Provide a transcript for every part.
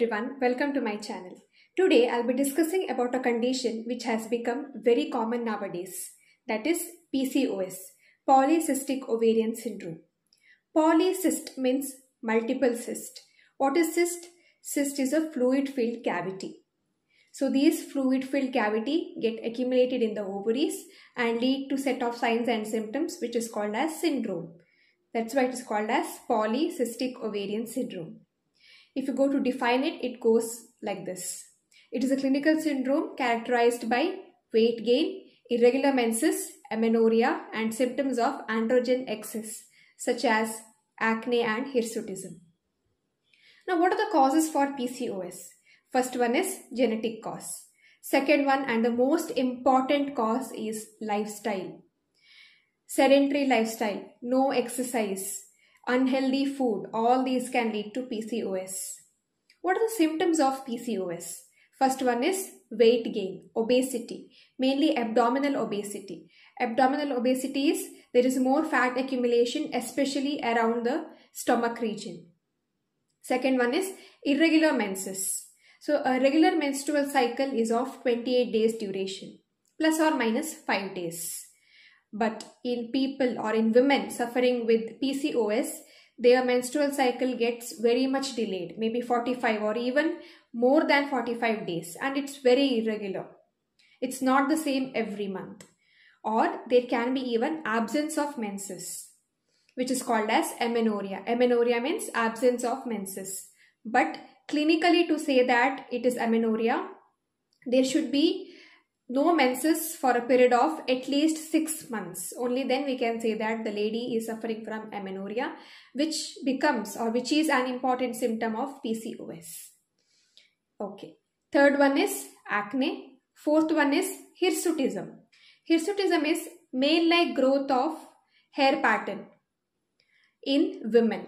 everyone, welcome to my channel. Today I'll be discussing about a condition which has become very common nowadays that is PCOS, polycystic ovarian syndrome. Polycyst means multiple cyst. What is cyst? Cyst is a fluid filled cavity. So these fluid filled cavity get accumulated in the ovaries and lead to set of signs and symptoms which is called as syndrome. That's why it is called as polycystic ovarian syndrome. If you go to define it, it goes like this. It is a clinical syndrome characterized by weight gain, irregular menses, amenorrhea, and symptoms of androgen excess, such as acne and hirsutism. Now, what are the causes for PCOS? First one is genetic cause. Second one and the most important cause is lifestyle. Sedentary lifestyle, no exercise, unhealthy food, all these can lead to PCOS. What are the symptoms of PCOS? First one is weight gain, obesity, mainly abdominal obesity. Abdominal obesity is there is more fat accumulation, especially around the stomach region. Second one is irregular menses. So a regular menstrual cycle is of 28 days duration, plus or minus 5 days. But in people or in women suffering with PCOS, their menstrual cycle gets very much delayed, maybe 45 or even more than 45 days, and it's very irregular. It's not the same every month. Or there can be even absence of menses, which is called as amenorrhea. Amenorrhea means absence of menses. But clinically, to say that it is amenorrhea, there should be no menses for a period of at least six months. Only then we can say that the lady is suffering from amenorrhea, which becomes or which is an important symptom of PCOS. Okay. Third one is acne. Fourth one is hirsutism. Hirsutism is male-like growth of hair pattern in women.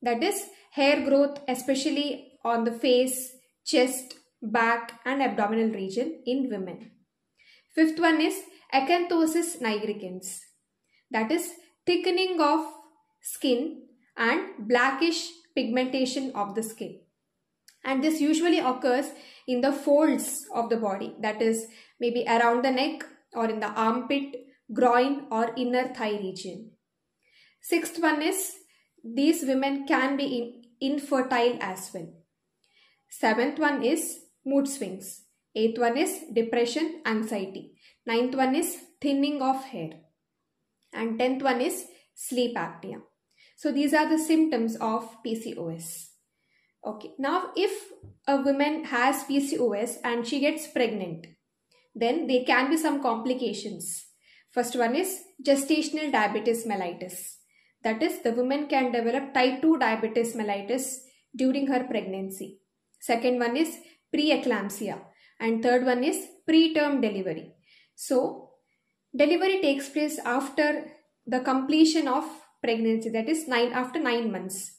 That is hair growth especially on the face, chest, back and abdominal region in women. Fifth one is acanthosis nigricans. That is thickening of skin and blackish pigmentation of the skin. And this usually occurs in the folds of the body. That is maybe around the neck or in the armpit, groin or inner thigh region. Sixth one is these women can be infertile as well. Seventh one is mood swings. Eighth one is depression, anxiety. Ninth one is thinning of hair. And tenth one is sleep apnea. So these are the symptoms of PCOS. Okay, now if a woman has PCOS and she gets pregnant, then there can be some complications. First one is gestational diabetes mellitus. That is, the woman can develop type 2 diabetes mellitus during her pregnancy. Second one is preeclampsia and third one is preterm delivery. So, delivery takes place after the completion of pregnancy that is nine after 9 months.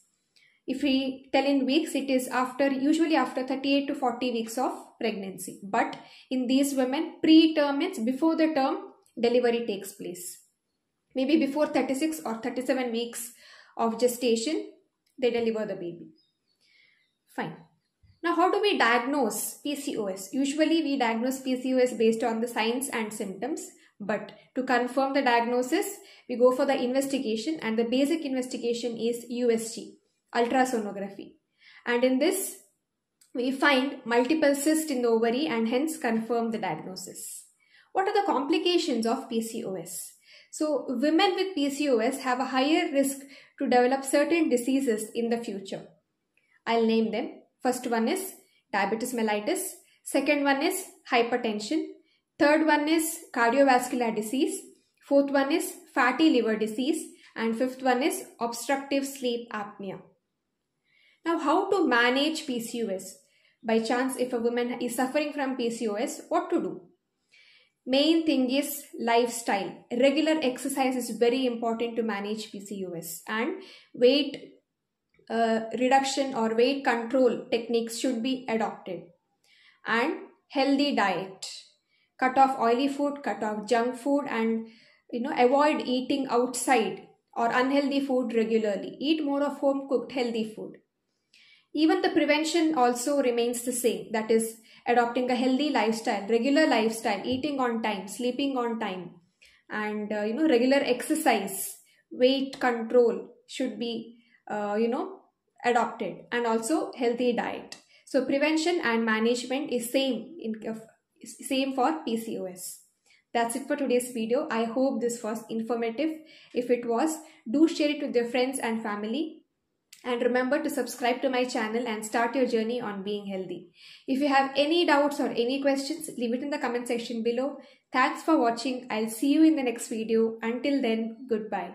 If we tell in weeks, it is after usually after 38 to 40 weeks of pregnancy. But in these women, preterm means before the term delivery takes place. Maybe before 36 or 37 weeks of gestation, they deliver the baby. Fine. Now, how do we diagnose PCOS? Usually, we diagnose PCOS based on the signs and symptoms. But to confirm the diagnosis, we go for the investigation and the basic investigation is USG, ultrasonography. And in this, we find multiple cysts in the ovary and hence confirm the diagnosis. What are the complications of PCOS? So, women with PCOS have a higher risk to develop certain diseases in the future. I'll name them. First one is diabetes mellitus. Second one is hypertension. Third one is cardiovascular disease. Fourth one is fatty liver disease. And fifth one is obstructive sleep apnea. Now, how to manage PCOS? By chance, if a woman is suffering from PCOS, what to do? Main thing is lifestyle. Regular exercise is very important to manage PCOS and weight uh, reduction or weight control techniques should be adopted. And healthy diet. Cut off oily food, cut off junk food and you know avoid eating outside or unhealthy food regularly. Eat more of home cooked healthy food. even the prevention also remains the same that is adopting a healthy lifestyle regular lifestyle eating on time sleeping on time and uh, you know regular exercise weight control should be uh, you know adopted and also healthy diet so prevention and management is same in uh, same for pcos that's it for today's video i hope this was informative if it was do share it with your friends and family and remember to subscribe to my channel and start your journey on being healthy. If you have any doubts or any questions, leave it in the comment section below. Thanks for watching. I'll see you in the next video. Until then, goodbye.